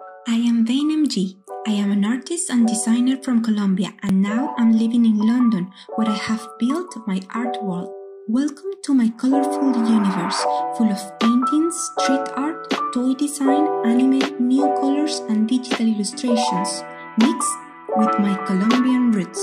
I am Vane MG. I am an artist and designer from Colombia and now I'm living in London where I have built my art world. Welcome to my colorful universe full of paintings, street art, toy design, anime, neon colors and digital illustrations mixed with my Colombian roots.